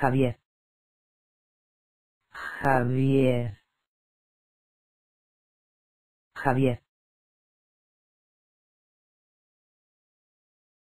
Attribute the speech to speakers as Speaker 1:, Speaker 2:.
Speaker 1: Javier. Javier. Javier.